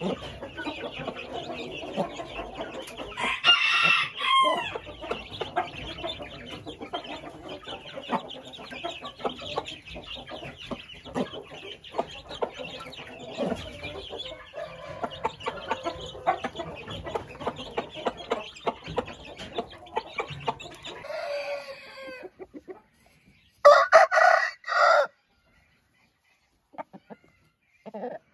う ん Yeah.